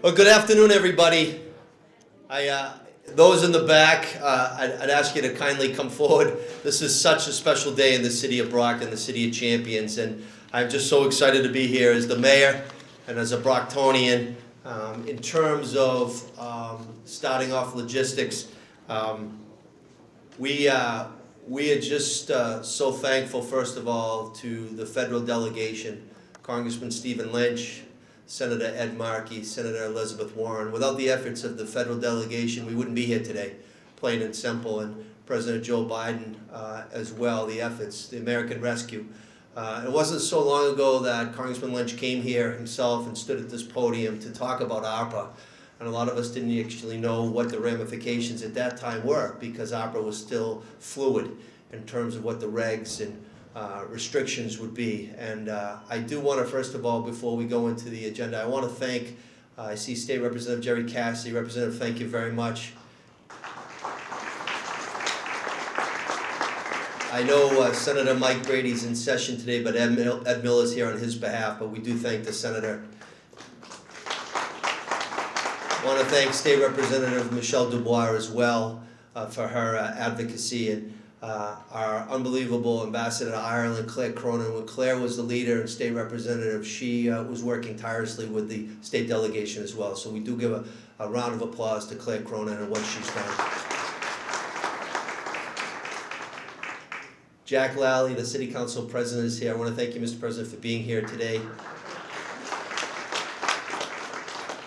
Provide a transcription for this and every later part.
Well, good afternoon, everybody. I, uh, those in the back, uh, I'd, I'd ask you to kindly come forward. This is such a special day in the city of Brockton, the city of champions, and I'm just so excited to be here as the mayor and as a Brocktonian. Um, in terms of um, starting off logistics, um, we, uh, we are just uh, so thankful, first of all, to the federal delegation, Congressman Stephen Lynch, Senator Ed Markey, Senator Elizabeth Warren. Without the efforts of the federal delegation, we wouldn't be here today, plain and simple. And President Joe Biden uh, as well, the efforts, the American Rescue. Uh, it wasn't so long ago that Congressman Lynch came here himself and stood at this podium to talk about ARPA and a lot of us didn't actually know what the ramifications at that time were because ARPA was still fluid in terms of what the regs and uh, restrictions would be. And uh, I do want to, first of all, before we go into the agenda, I want to thank, uh, I see State Representative Jerry Cassidy. Representative, thank you very much. I know uh, Senator Mike Brady's in session today, but Ed, Mil Ed Miller's here on his behalf, but we do thank the Senator I want to thank State Representative Michelle DuBois as well uh, for her advocacy and uh, our unbelievable ambassador to Ireland, Claire Cronin. When Claire was the leader and state representative, she uh, was working tirelessly with the state delegation as well. So we do give a, a round of applause to Claire Cronin and what she's done. Jack Lally, the City Council President, is here. I want to thank you, Mr. President, for being here today.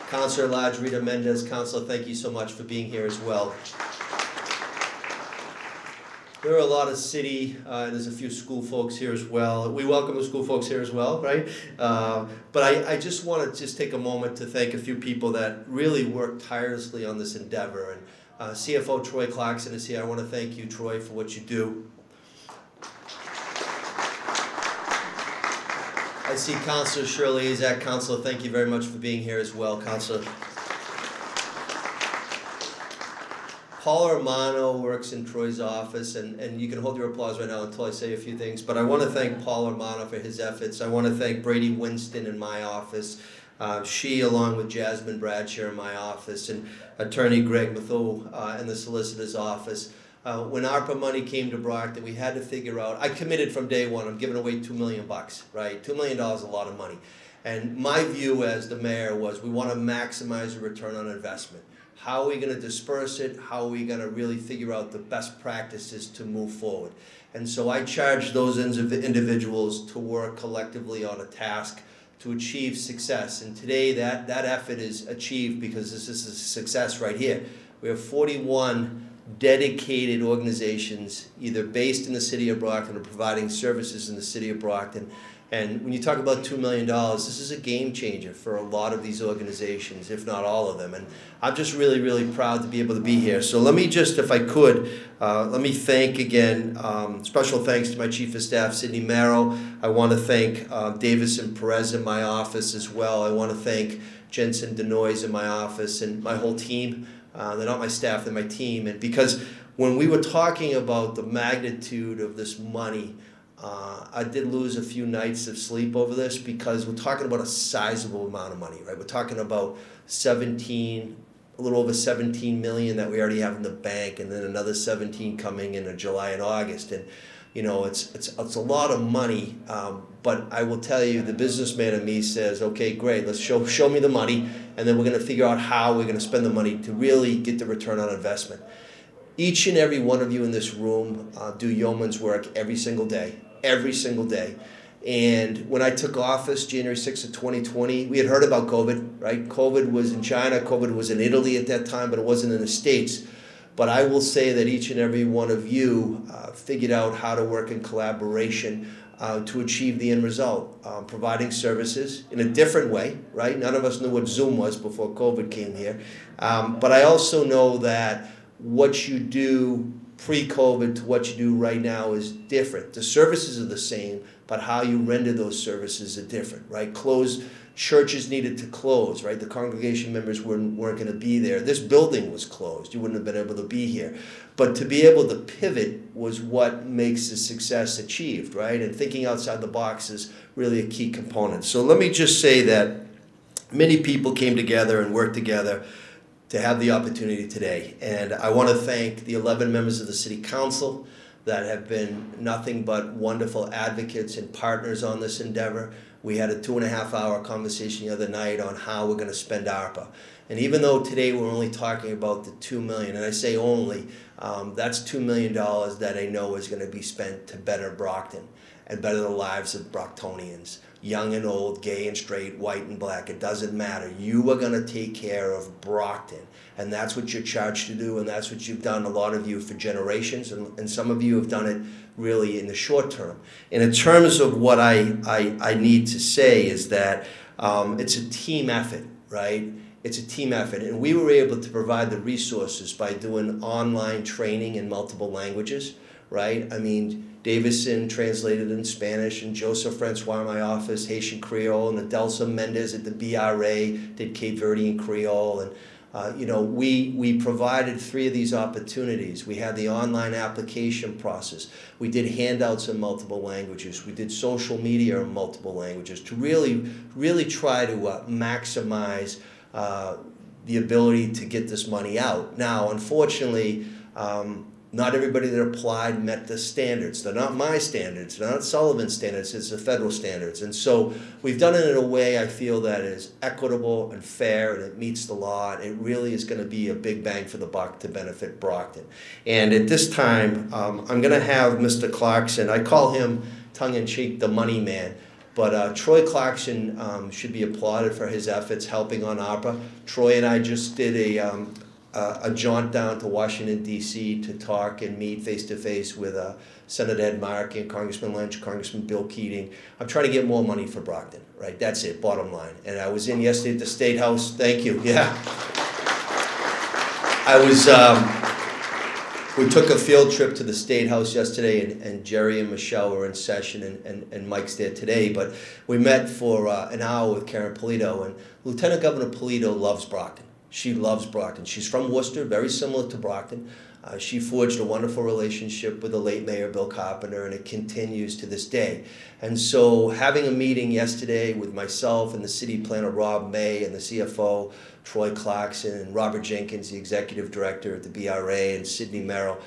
Councilor Lodge, Rita Mendes, Councilor, thank you so much for being here as well. There are a lot of city, uh, and there's a few school folks here as well. We welcome the school folks here as well, right? Uh, but I, I just want to just take a moment to thank a few people that really worked tirelessly on this endeavor. And uh, CFO Troy Clarkson is here. I want to thank you, Troy, for what you do. I see Councilor Shirley Asack. Councilor, thank you very much for being here as well, Councilor. Paul Armano works in Troy's office, and, and you can hold your applause right now until I say a few things. But I want to thank Paul Armano for his efforts. I want to thank Brady Winston in my office. Uh, she, along with Jasmine Bradshaw in my office, and Attorney Greg Mathou uh, in the solicitor's office uh, when ARPA money came to Brockton, we had to figure out. I committed from day one. I'm giving away two million bucks, right? Two million dollars is a lot of money, and my view as the mayor was we want to maximize the return on investment. How are we going to disperse it? How are we going to really figure out the best practices to move forward? And so I charge those individuals to work collectively on a task to achieve success. And today that, that effort is achieved because this is a success right here. We have 41 dedicated organizations, either based in the city of Brockton or providing services in the city of Brockton. And when you talk about $2 million, this is a game changer for a lot of these organizations, if not all of them. And I'm just really, really proud to be able to be here. So let me just, if I could, uh, let me thank again, um, special thanks to my Chief of Staff, Sidney Marrow. I want to thank uh, Davis and Perez in my office as well. I want to thank Jensen Denoise in my office and my whole team. Uh, they're not my staff, they're my team. And because when we were talking about the magnitude of this money, uh, I did lose a few nights of sleep over this because we're talking about a sizable amount of money, right? We're talking about 17, a little over 17 million that we already have in the bank, and then another 17 coming in July and August. And you know, it's it's it's a lot of money. Um, but I will tell you, the businessman in me says, okay, great, let's show show me the money, and then we're going to figure out how we're going to spend the money to really get the return on investment. Each and every one of you in this room uh, do yeoman's work every single day, every single day. And when I took office, January 6th of 2020, we had heard about COVID, right? COVID was in China, COVID was in Italy at that time, but it wasn't in the States. But I will say that each and every one of you uh, figured out how to work in collaboration uh, to achieve the end result, um, providing services in a different way, right? None of us knew what Zoom was before COVID came here. Um, but I also know that what you do pre-COVID to what you do right now is different. The services are the same, but how you render those services are different, right? Close churches needed to close, right? The congregation members weren't, weren't going to be there. This building was closed. You wouldn't have been able to be here. But to be able to pivot was what makes the success achieved, right? And thinking outside the box is really a key component. So let me just say that many people came together and worked together to have the opportunity today. And I want to thank the 11 members of the City Council that have been nothing but wonderful advocates and partners on this endeavor. We had a two and a half hour conversation the other night on how we're going to spend ARPA. And even though today we're only talking about the two million, and I say only, um, that's two million dollars that I know is going to be spent to better Brockton and better the lives of Brocktonians, young and old, gay and straight, white and black. It doesn't matter. You are going to take care of Brockton, and that's what you're charged to do, and that's what you've done. A lot of you for generations, and, and some of you have done it really in the short term. And in terms of what I I, I need to say is that um, it's a team effort, right? it's a team effort. And we were able to provide the resources by doing online training in multiple languages, right? I mean, Davison translated in Spanish, and Joseph Francois in my office, Haitian Creole, and Adelsa Mendez at the BRA did Cape Verdean Creole. And, uh, you know, we, we provided three of these opportunities. We had the online application process. We did handouts in multiple languages. We did social media in multiple languages to really, really try to uh, maximize uh, the ability to get this money out. Now, unfortunately, um, not everybody that applied met the standards. They're not my standards, they're not Sullivan's standards, it's the federal standards. And so we've done it in a way I feel that is equitable and fair and it meets the law. And it really is going to be a big bang for the buck to benefit Brockton. And at this time, um, I'm going to have Mr. Clarkson, I call him tongue in cheek the money man. But uh, Troy Clarkson um, should be applauded for his efforts helping on ARPA. Troy and I just did a, um, uh, a jaunt down to Washington, D.C. to talk and meet face to face with uh, Senator Ed Markey and Congressman Lynch, Congressman Bill Keating. I'm trying to get more money for Brockton, right? That's it, bottom line. And I was in yesterday at the State House. Thank you, yeah. I was. Um, we took a field trip to the State House yesterday, and, and Jerry and Michelle were in session, and, and, and Mike's there today. But we met for uh, an hour with Karen Polito, and Lieutenant Governor Polito loves Brockton. She loves Brockton. She's from Worcester, very similar to Brockton. Uh, she forged a wonderful relationship with the late Mayor Bill Carpenter, and it continues to this day. And so, having a meeting yesterday with myself and the city planner Rob May and the CFO Troy Clarkson and Robert Jenkins, the executive director at the BRA, and Sydney Merrill.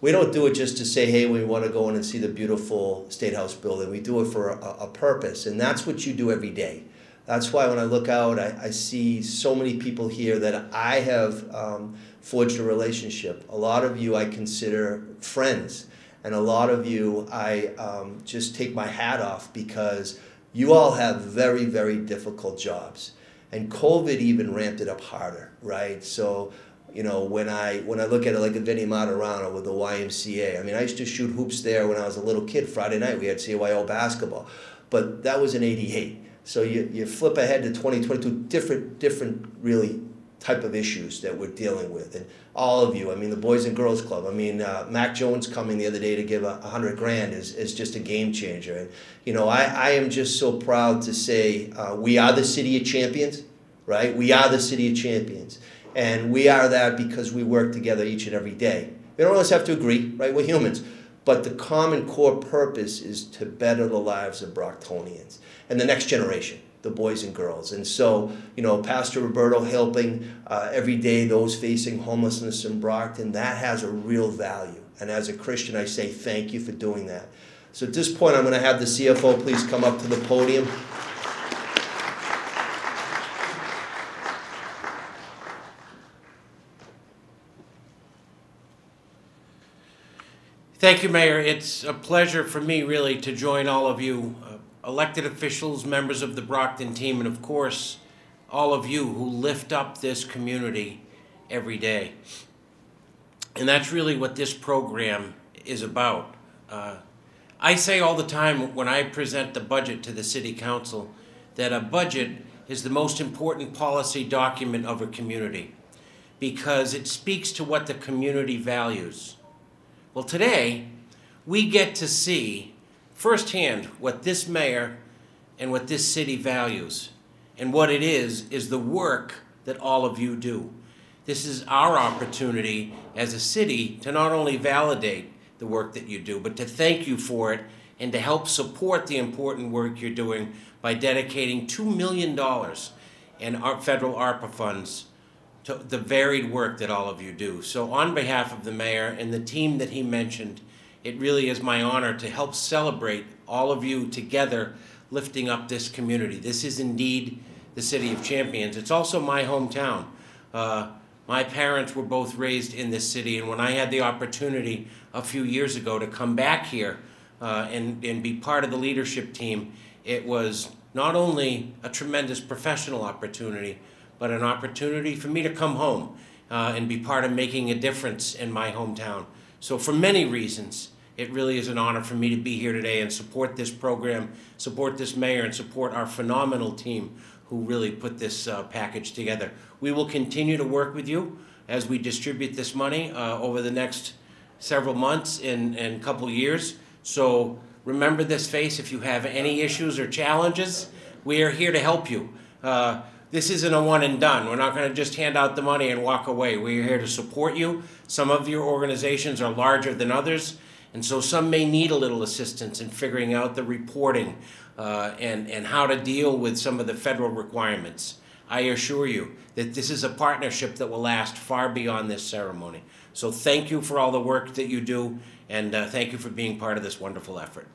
We don't do it just to say, hey, we want to go in and see the beautiful State House building. We do it for a, a purpose, and that's what you do every day. That's why when I look out, I, I see so many people here that I have um, forged a relationship. A lot of you I consider friends, and a lot of you I um, just take my hat off because you all have very, very difficult jobs and COVID even ramped it up harder, right? So, you know, when I when I look at it like a Vinnie Martorano with the YMCA, I mean, I used to shoot hoops there when I was a little kid. Friday night we had CYO basketball, but that was in '88. So you, you flip ahead to 2022, different different really type of issues that we're dealing with. And all of you, I mean, the Boys and Girls Club, I mean, uh, Mac Jones coming the other day to give a, hundred grand is, is just a game changer. And, you know, I, I am just so proud to say uh, we are the city of champions, right? We are the city of champions. And we are that because we work together each and every day. We don't always have to agree, right? We're humans. But the common core purpose is to better the lives of Brocktonians and the next generation the boys and girls. And so, you know, Pastor Roberto helping uh, every day those facing homelessness in Brockton, that has a real value. And as a Christian, I say thank you for doing that. So at this point, I'm going to have the CFO please come up to the podium. Thank you, Mayor. It's a pleasure for me, really, to join all of you elected officials, members of the Brockton team, and of course, all of you who lift up this community every day. And that's really what this program is about. Uh, I say all the time when I present the budget to the City Council that a budget is the most important policy document of a community because it speaks to what the community values. Well, today, we get to see firsthand what this mayor and what this city values. And what it is, is the work that all of you do. This is our opportunity as a city to not only validate the work that you do, but to thank you for it and to help support the important work you're doing by dedicating $2 million in our federal ARPA funds to the varied work that all of you do. So on behalf of the mayor and the team that he mentioned, it really is my honor to help celebrate all of you together lifting up this community. This is indeed the city of champions. It's also my hometown. Uh, my parents were both raised in this city, and when I had the opportunity a few years ago to come back here uh, and, and be part of the leadership team, it was not only a tremendous professional opportunity, but an opportunity for me to come home uh, and be part of making a difference in my hometown. So, for many reasons, it really is an honor for me to be here today and support this program, support this mayor, and support our phenomenal team who really put this uh, package together. We will continue to work with you as we distribute this money uh, over the next several months and, and couple years. So remember this face if you have any issues or challenges. We are here to help you. Uh, this isn't a one and done. We're not going to just hand out the money and walk away. We're here to support you. Some of your organizations are larger than others, and so some may need a little assistance in figuring out the reporting uh, and, and how to deal with some of the federal requirements. I assure you that this is a partnership that will last far beyond this ceremony. So thank you for all the work that you do, and uh, thank you for being part of this wonderful effort.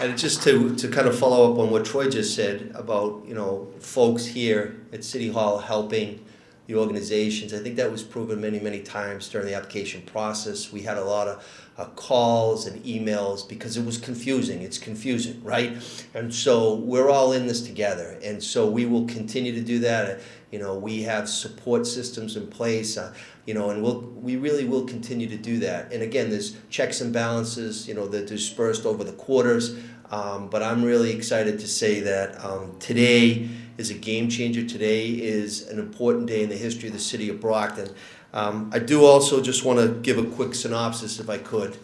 And just to, to kind of follow up on what Troy just said about, you know, folks here at City Hall helping the organizations, I think that was proven many, many times during the application process. We had a lot of uh, calls and emails because it was confusing. It's confusing, right? And so we're all in this together. And so we will continue to do that. You know, we have support systems in place. Uh, you know, and we'll, we really will continue to do that. And again, there's checks and balances, you know, that dispersed over the quarters. Um, but I'm really excited to say that um, today is a game changer. Today is an important day in the history of the city of Brockton. Um, I do also just want to give a quick synopsis, if I could.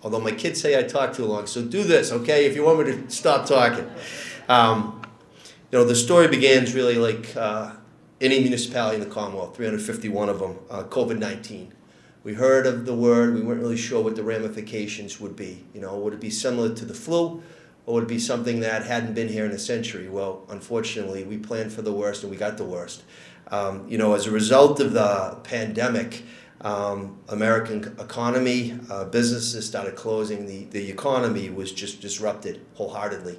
Although my kids say I talk too long, so do this, okay? If you want me to stop talking. Um, you know, the story begins really like uh, any municipality in the Commonwealth, 351 of them, uh, COVID 19. We heard of the word, we weren't really sure what the ramifications would be. You know, would it be similar to the flu, or would it be something that hadn't been here in a century? Well, unfortunately, we planned for the worst and we got the worst. Um, you know, as a result of the pandemic, um, American economy, uh, businesses started closing. The, the economy was just disrupted wholeheartedly.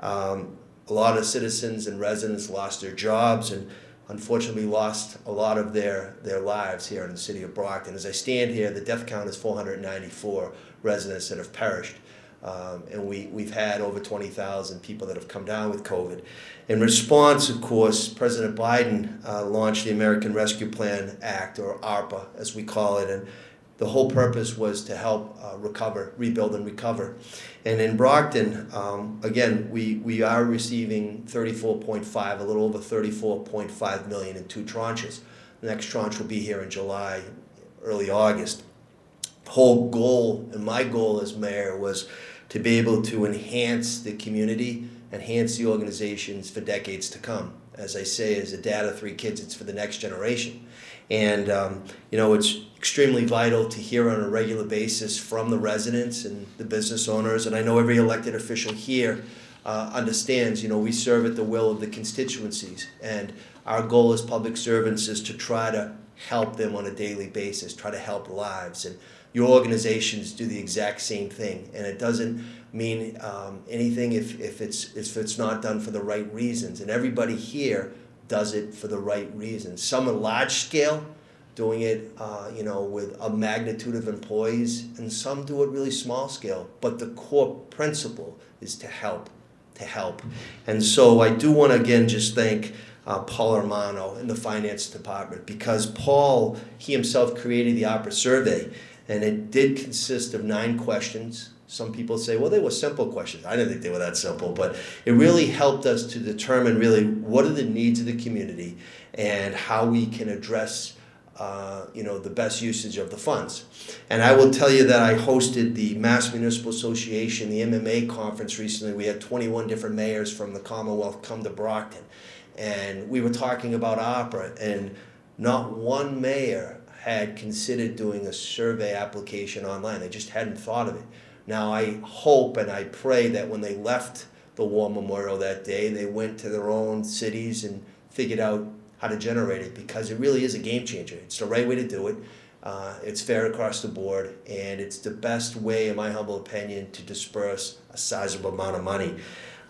Um, a lot of citizens and residents lost their jobs and unfortunately lost a lot of their, their lives here in the city of Brockton. As I stand here, the death count is 494 residents that have perished. Um, and we, we've had over 20,000 people that have come down with COVID. In response, of course, President Biden uh, launched the American Rescue Plan Act, or ARPA as we call it, and the whole purpose was to help uh, recover, rebuild, and recover. And in Brockton, um, again, we, we are receiving 34.5, a little over 34.5 million in two tranches. The next tranche will be here in July, early August. Whole goal, and my goal as mayor was to be able to enhance the community, enhance the organizations for decades to come. As I say, as a dad of three kids, it's for the next generation. And, um, you know, it's extremely vital to hear on a regular basis from the residents and the business owners. And I know every elected official here uh, understands, you know, we serve at the will of the constituencies. And our goal as public servants is to try to help them on a daily basis, try to help lives. And your organizations do the exact same thing, and it doesn't mean um, anything if, if it's if it's not done for the right reasons. And everybody here does it for the right reasons. Some are large scale, doing it uh, you know with a magnitude of employees, and some do it really small scale. But the core principle is to help, to help. And so I do want to again just thank. Uh, Paul Armano in the finance department because Paul he himself created the ARPA survey and it did consist of nine questions. Some people say, well, they were simple questions. I didn't think they were that simple, but it really helped us to determine really what are the needs of the community and how we can address uh, you know, the best usage of the funds. And I will tell you that I hosted the Mass Municipal Association, the MMA conference recently. We had 21 different mayors from the Commonwealth come to Brockton. And we were talking about ARPA, and not one mayor had considered doing a survey application online. They just hadn't thought of it. Now, I hope and I pray that when they left the War Memorial that day, they went to their own cities and figured out how to generate it because it really is a game changer. It's the right way to do it. Uh, it's fair across the board, and it's the best way, in my humble opinion, to disperse a sizable amount of money.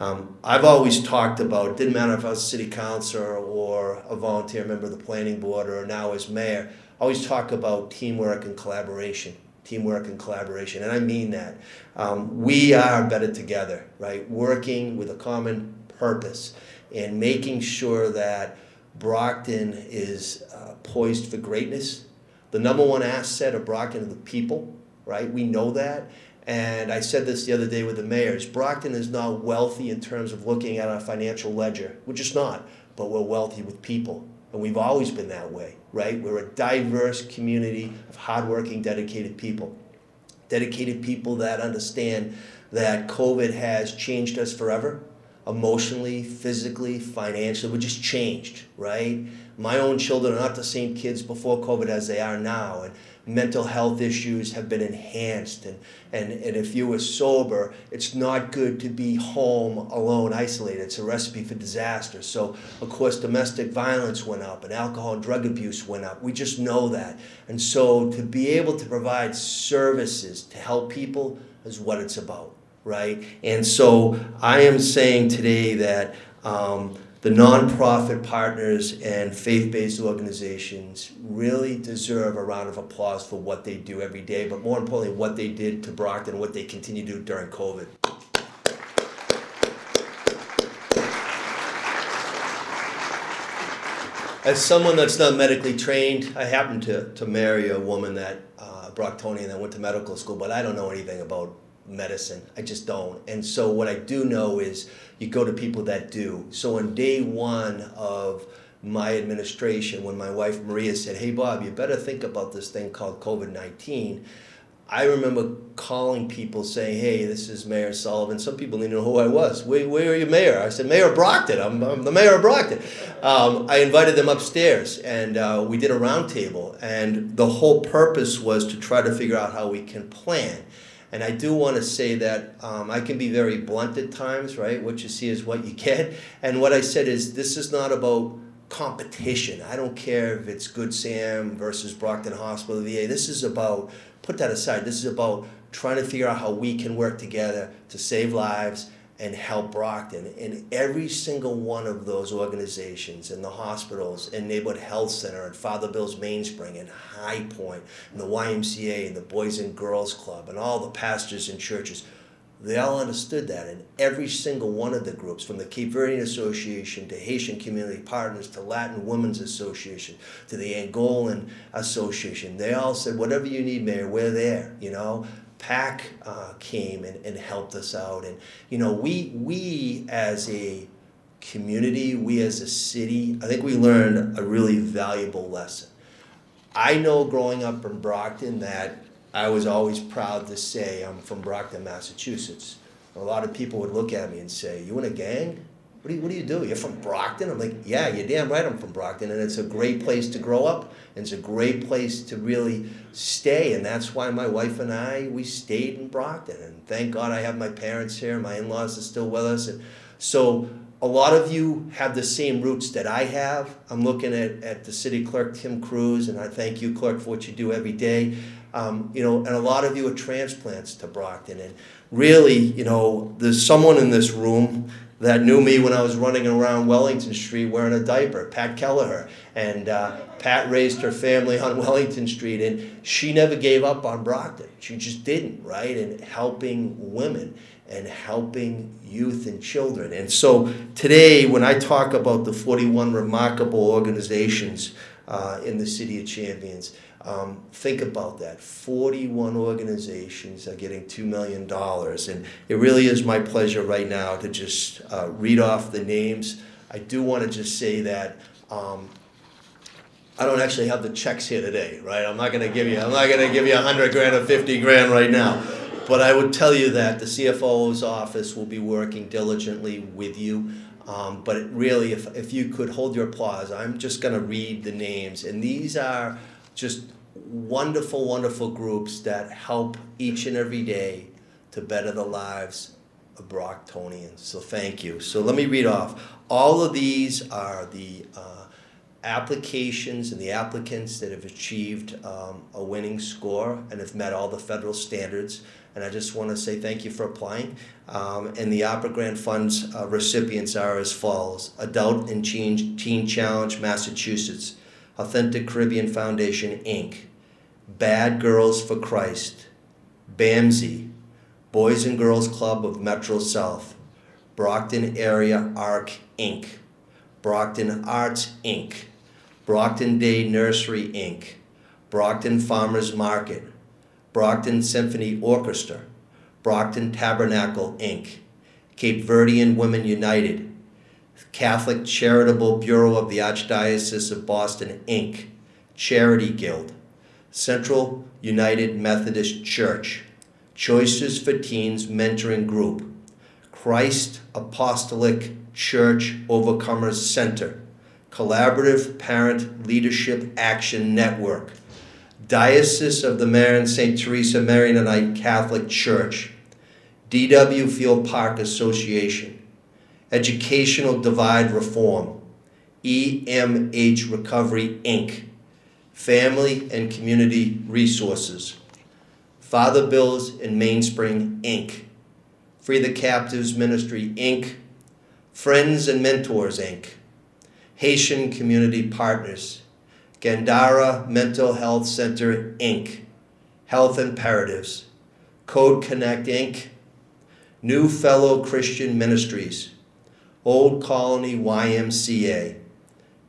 Um, I've always talked about, didn't matter if I was a city councilor or a volunteer member of the planning board or now as mayor, I always talk about teamwork and collaboration. Teamwork and collaboration, and I mean that. Um, we are better together, right? Working with a common purpose and making sure that Brockton is uh, poised for greatness the number one asset of Brockton are the people, right? We know that. And I said this the other day with the mayors. Brockton is not wealthy in terms of looking at our financial ledger. We're just not, but we're wealthy with people. And we've always been that way, right? We're a diverse community of hardworking, dedicated people. Dedicated people that understand that COVID has changed us forever emotionally, physically, financially. We're just changed, right? My own children are not the same kids before COVID as they are now. And mental health issues have been enhanced. And, and, and if you were sober, it's not good to be home alone, isolated. It's a recipe for disaster. So, of course, domestic violence went up and alcohol and drug abuse went up. We just know that. And so, to be able to provide services to help people is what it's about right? And so I am saying today that um, the nonprofit partners and faith based organizations really deserve a round of applause for what they do every day, but more importantly, what they did to Brockton and what they continue to do during COVID. As someone that's not medically trained, I happened to, to marry a woman that uh, Brocktonian that went to medical school, but I don't know anything about medicine. I just don't. And so what I do know is you go to people that do. So on day one of my administration, when my wife Maria said, "Hey Bob, you better think about this thing called COVID 19 I remember calling people saying, "Hey, this is Mayor Sullivan." Some people didn't know who I was. Where, where are you, Mayor? I said, "Mayor Brockton. I'm, I'm the Mayor of Brockton." Um, I invited them upstairs, and uh, we did a roundtable. And the whole purpose was to try to figure out how we can plan. And I do want to say that um, I can be very blunt at times, right? What you see is what you get. And what I said is this is not about competition. I don't care if it's Good Sam versus Brockton Hospital VA. This is about, put that aside, this is about trying to figure out how we can work together to save lives and help Brockton. And every single one of those organizations and the hospitals and Neighborhood Health Center and Father Bill's Mainspring and High Point and the YMCA and the Boys and Girls Club and all the pastors and churches, they all understood that. And every single one of the groups, from the Cape Verdean Association to Haitian Community Partners to Latin Women's Association to the Angolan Association, they all said, whatever you need, Mayor, we're there, you know? PAC uh, came and, and helped us out. And, you know, we, we as a community, we as a city, I think we learned a really valuable lesson. I know growing up in Brockton that I was always proud to say I'm from Brockton, Massachusetts. A lot of people would look at me and say, You in a gang? What do, you, what do you do? You're from Brockton? I'm like, yeah, you're damn right I'm from Brockton. And it's a great place to grow up. And it's a great place to really stay. And that's why my wife and I, we stayed in Brockton. And thank God I have my parents here. My in-laws are still with us. And so a lot of you have the same roots that I have. I'm looking at, at the city clerk, Tim Cruz, and I thank you, clerk, for what you do every day. Um, you know, and a lot of you are transplants to Brockton. And really, you know, there's someone in this room that knew me when I was running around Wellington Street wearing a diaper, Pat Kelleher. And uh, Pat raised her family on Wellington Street, and she never gave up on Brockton. She just didn't, right? And helping women and helping youth and children. And so today, when I talk about the 41 remarkable organizations uh, in the City of Champions, um, think about that. 41 organizations are getting $2 million. And it really is my pleasure right now to just uh, read off the names. I do want to just say that um, I don't actually have the checks here today, right? I'm not going to give you, I'm not going to give you 100 grand or 50 grand right now. But I would tell you that the CFO's office will be working diligently with you. Um, but really, if, if you could hold your applause, I'm just going to read the names. And these are just wonderful, wonderful groups that help each and every day to better the lives of Brocktonians. So thank you. So let me read off. All of these are the uh, applications and the applicants that have achieved um, a winning score and have met all the federal standards. And I just want to say thank you for applying. Um, and the ARPA Grant Funds uh, recipients are as follows Adult and Teen, Teen Challenge, Massachusetts, Authentic Caribbean Foundation, Inc., Bad Girls for Christ, BAMSI, Boys and Girls Club of Metro South, Brockton Area ARC, Inc., Brockton Arts, Inc., Brockton Day Nursery, Inc., Brockton Farmers Market, Brockton Symphony Orchestra, Brockton Tabernacle, Inc., Cape Verdean Women United, Catholic Charitable Bureau of the Archdiocese of Boston, Inc., Charity Guild, Central United Methodist Church, Choices for Teens Mentoring Group, Christ Apostolic Church Overcomers Center, Collaborative Parent Leadership Action Network, Diocese of the Marian St. Teresa Maronite Catholic Church, D.W. Field Park Association, Educational Divide Reform, EMH Recovery Inc., Family and Community Resources, Father Bills and Mainspring Inc., Free the Captives Ministry Inc., Friends and Mentors Inc., Haitian Community Partners, Gandara Mental Health Center Inc., Health Imperatives, Code Connect Inc., New Fellow Christian Ministries, Old Colony YMCA,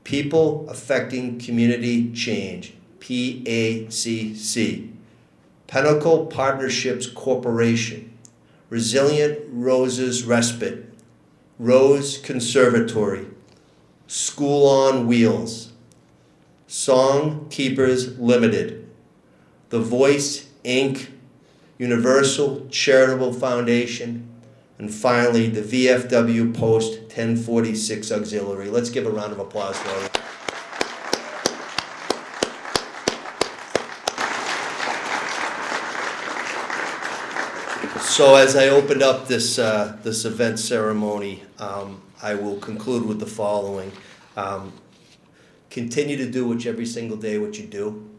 People Affecting Community Change, PACC, Pinnacle Partnerships Corporation, Resilient Roses Respite, Rose Conservatory, School on Wheels, Song Keepers Limited, The Voice Inc., Universal Charitable Foundation, and finally the VFW Post 1046 Auxiliary. Let's give a round of applause for them. So as I opened up this, uh, this event ceremony, um, I will conclude with the following. Um, continue to do which every single day what you do.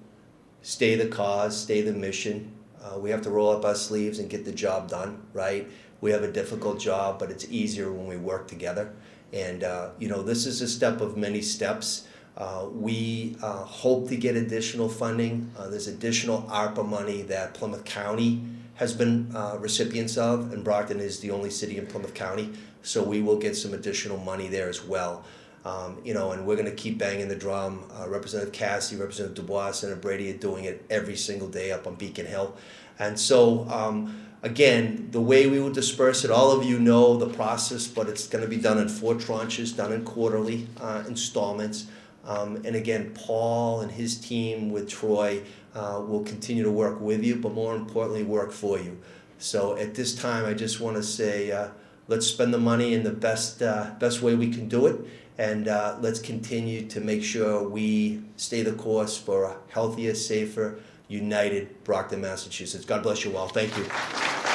Stay the cause, stay the mission. Uh, we have to roll up our sleeves and get the job done, right? We have a difficult job, but it's easier when we work together. And uh, you know, this is a step of many steps. Uh, we uh, hope to get additional funding. Uh, there's additional ARPA money that Plymouth County has been uh, recipients of, and Brockton is the only city in Plymouth County, so we will get some additional money there as well. Um, you know, and we're going to keep banging the drum. Uh, Representative Cassie, Representative DuBois, Senator Brady are doing it every single day up on Beacon Hill. And so, um, again, the way we will disperse it, all of you know the process, but it's going to be done in four tranches, done in quarterly uh, installments. Um, and again, Paul and his team with Troy uh, will continue to work with you, but more importantly, work for you. So at this time, I just want to say, uh, let's spend the money in the best uh, best way we can do it, and uh, let's continue to make sure we stay the course for a healthier, safer, united Brockton, Massachusetts. God bless you all. Thank you.